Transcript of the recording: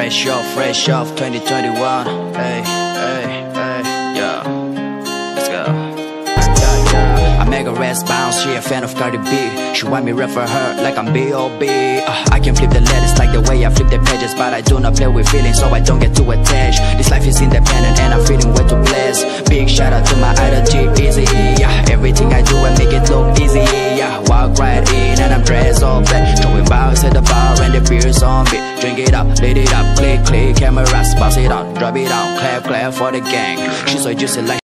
fresh off, fresh off 2021. Hey, hey, hey, yeah. Let's go. Yeah, yeah. I make a rest bounce, she a fan of Cardi B She want me refer her like I'm B.O.B uh, I can flip the letters like the way I flip the pages But I do not play with feelings so I don't get too attached This life is independent and I'm feeling way too blessed Big shout out to my idol G-Eazy yeah. Everything I do I make it look easy yeah. Walk right in and I'm dressed all black Throwing bows at the on me Drink it up, lit it up, click, click, cameras Bounce it on, drop it down, clap, clap for the gang. She's so juicy like